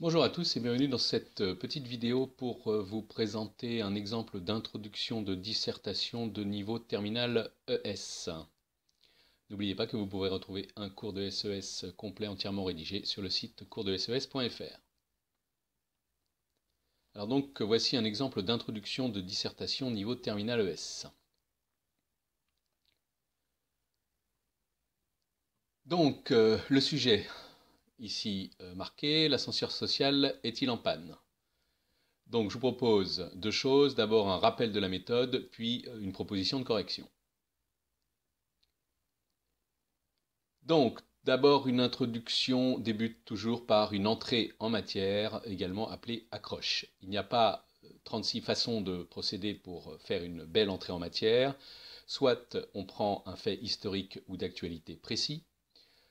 Bonjour à tous et bienvenue dans cette euh, petite vidéo pour euh, vous présenter un exemple d'introduction de dissertation de niveau terminal ES. N'oubliez pas que vous pourrez retrouver un cours de SES complet entièrement rédigé sur le site coursdeses.fr. Alors donc voici un exemple d'introduction de dissertation niveau terminal ES. Donc euh, le sujet, ici euh, marqué, l'ascenseur social est-il en panne? Donc je vous propose deux choses, d'abord un rappel de la méthode, puis euh, une proposition de correction. Donc d'abord une introduction débute toujours par une entrée en matière, également appelée accroche. Il n'y a pas 36 euh, façons de procéder pour faire une belle entrée en matière. Soit on prend un fait historique ou d'actualité précis,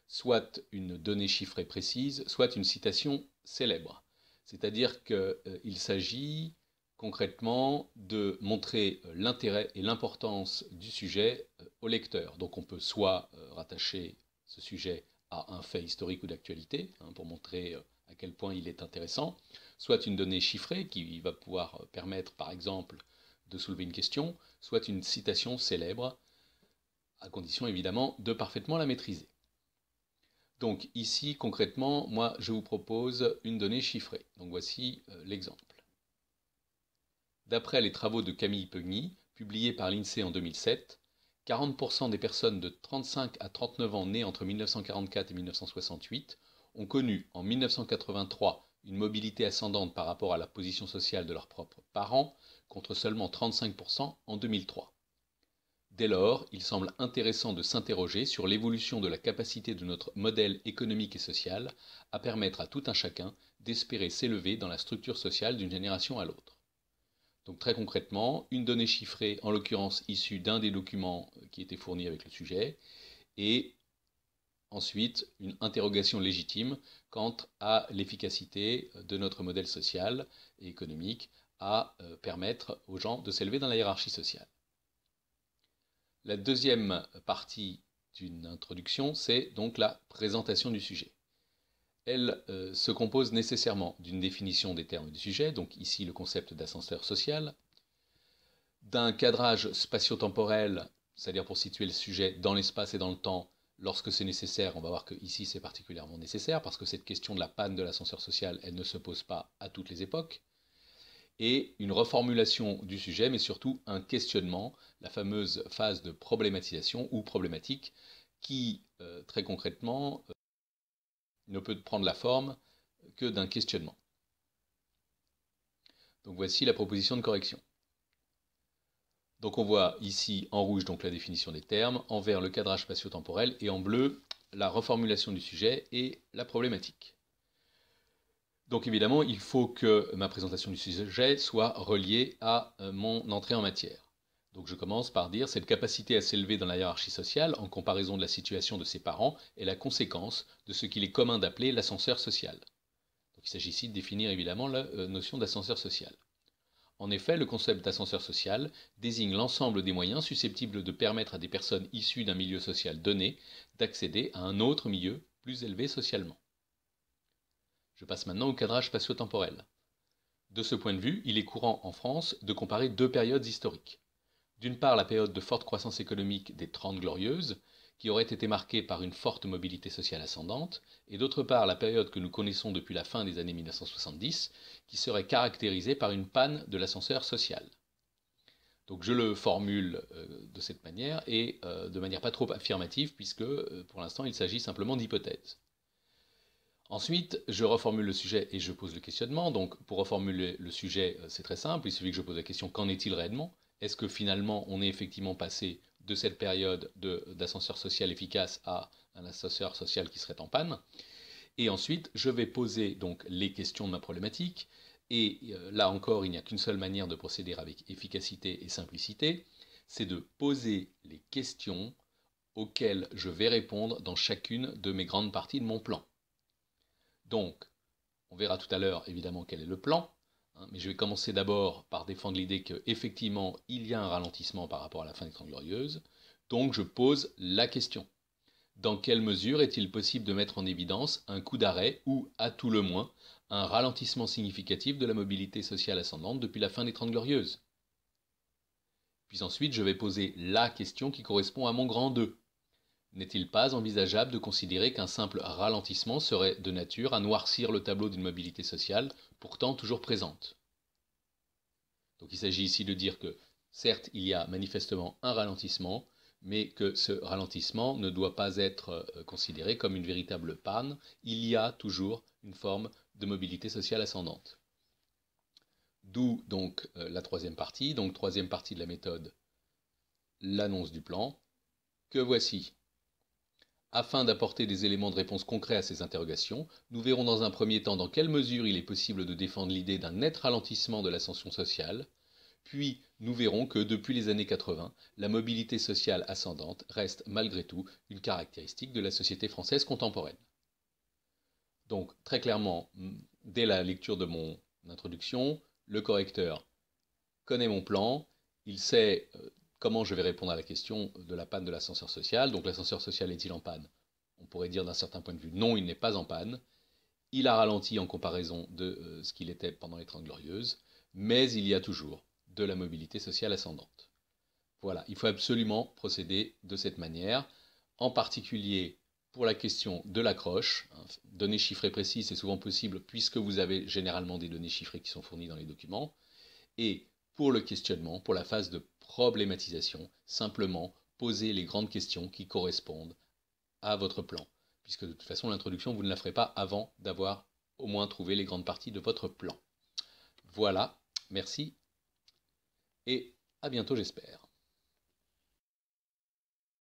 soit une donnée chiffrée précise, soit une citation célèbre. C'est-à-dire qu'il euh, s'agit concrètement de montrer euh, l'intérêt et l'importance du sujet euh, au lecteur. Donc on peut soit rattacher ce sujet à un fait historique ou d'actualité, hein, pour montrer à quel point il est intéressant, soit une donnée chiffrée qui va pouvoir permettre par exemple de soulever une question, soit une citation célèbre, à condition évidemment de parfaitement la maîtriser. Donc ici, concrètement, moi, je vous propose une donnée chiffrée. Donc voici euh, l'exemple. D'après les travaux de Camille Pugny, publiés par l'INSEE en 2007, 40% des personnes de 35 à 39 ans nées entre 1944 et 1968 ont connu en 1983 une mobilité ascendante par rapport à la position sociale de leurs propres parents, contre seulement 35% en 2003. Dès lors, il semble intéressant de s'interroger sur l'évolution de la capacité de notre modèle économique et social à permettre à tout un chacun d'espérer s'élever dans la structure sociale d'une génération à l'autre. Donc très concrètement, une donnée chiffrée, en l'occurrence issue d'un des documents qui était fourni avec le sujet, et ensuite une interrogation légitime quant à l'efficacité de notre modèle social et économique à euh, permettre aux gens de s'élever dans la hiérarchie sociale. La deuxième partie d'une introduction, c'est donc la présentation du sujet. Elle euh, se compose nécessairement d'une définition des termes du sujet, donc ici le concept d'ascenseur social, d'un cadrage spatio-temporel, c'est-à-dire pour situer le sujet dans l'espace et dans le temps lorsque c'est nécessaire. On va voir que ici c'est particulièrement nécessaire parce que cette question de la panne de l'ascenseur social, elle ne se pose pas à toutes les époques et une reformulation du sujet, mais surtout un questionnement, la fameuse phase de problématisation ou problématique, qui, euh, très concrètement, euh, ne peut prendre la forme que d'un questionnement. Donc voici la proposition de correction. Donc on voit ici en rouge donc la définition des termes, en vert le cadrage spatio-temporel et en bleu la reformulation du sujet et la problématique. Donc évidemment, il faut que ma présentation du sujet soit reliée à euh, mon entrée en matière. Donc je commence par dire cette capacité à s'élever dans la hiérarchie sociale en comparaison de la situation de ses parents est la conséquence de ce qu'il est commun d'appeler l'ascenseur social. Il s'agit ici de définir évidemment la euh, notion d'ascenseur social. En effet, le concept d'ascenseur social désigne l'ensemble des moyens susceptibles de permettre à des personnes issues d'un milieu social donné d'accéder à un autre milieu plus élevé socialement. Je passe maintenant au cadrage spatio-temporel. De ce point de vue, il est courant en France de comparer deux périodes historiques. D'une part, la période de forte croissance économique des Trente Glorieuses, qui aurait été marquée par une forte mobilité sociale ascendante, et d'autre part, la période que nous connaissons depuis la fin des années 1970, qui serait caractérisée par une panne de l'ascenseur social. Donc je le formule euh, de cette manière et euh, de manière pas trop affirmative puisque euh, pour l'instant il s'agit simplement d'hypothèses. Ensuite, je reformule le sujet et je pose le questionnement. Donc, pour reformuler le sujet, euh, c'est très simple. Il suffit que je pose la question qu'en est-il réellement? Est-ce que finalement, on est effectivement passé de cette période d'ascenseur social efficace à un ascenseur social qui serait en panne? Et ensuite, je vais poser donc les questions de ma problématique. Et euh, là encore, il n'y a qu'une seule manière de procéder avec efficacité et simplicité, c'est de poser les questions auxquelles je vais répondre dans chacune de mes grandes parties de mon plan. Donc, on verra tout à l'heure évidemment quel est le plan, hein, mais je vais commencer d'abord par défendre l'idée qu'effectivement il y a un ralentissement par rapport à la fin des Trente Glorieuses. Donc je pose la question. Dans quelle mesure est-il possible de mettre en évidence un coup d'arrêt ou, à tout le moins, un ralentissement significatif de la mobilité sociale ascendante depuis la fin des Trente Glorieuses? Puis ensuite, je vais poser la question qui correspond à mon grand 2. N'est-il pas envisageable de considérer qu'un simple ralentissement serait de nature à noircir le tableau d'une mobilité sociale pourtant toujours présente? Donc il s'agit ici de dire que certes il y a manifestement un ralentissement, mais que ce ralentissement ne doit pas être euh, considéré comme une véritable panne, il y a toujours une forme de mobilité sociale ascendante. D'où donc euh, la troisième partie, donc troisième partie de la méthode, l'annonce du plan, que voici? Afin d'apporter des éléments de réponse concrets à ces interrogations, nous verrons dans un premier temps dans quelle mesure il est possible de défendre l'idée d'un net ralentissement de l'ascension sociale, puis nous verrons que depuis les années 80, la mobilité sociale ascendante reste malgré tout une caractéristique de la société française contemporaine. Donc très clairement, dès la lecture de mon introduction, le correcteur connaît mon plan, il sait euh, comment je vais répondre à la question de la panne de l'ascenseur social. Donc l'ascenseur social est-il en panne? On pourrait dire d'un certain point de vue non, il n'est pas en panne. Il a ralenti en comparaison de euh, ce qu'il était pendant les Trente Glorieuses, mais il y a toujours de la mobilité sociale ascendante. Voilà, il faut absolument procéder de cette manière, en particulier pour la question de l'accroche. Hein, données chiffrées précises, c'est souvent possible puisque vous avez généralement des données chiffrées qui sont fournies dans les documents. Et pour le questionnement, pour la phase de problématisation, simplement poser les grandes questions qui correspondent à votre plan. Puisque de toute façon, l'introduction, vous ne la ferez pas avant d'avoir au moins trouvé les grandes parties de votre plan. Voilà, merci et à bientôt j'espère.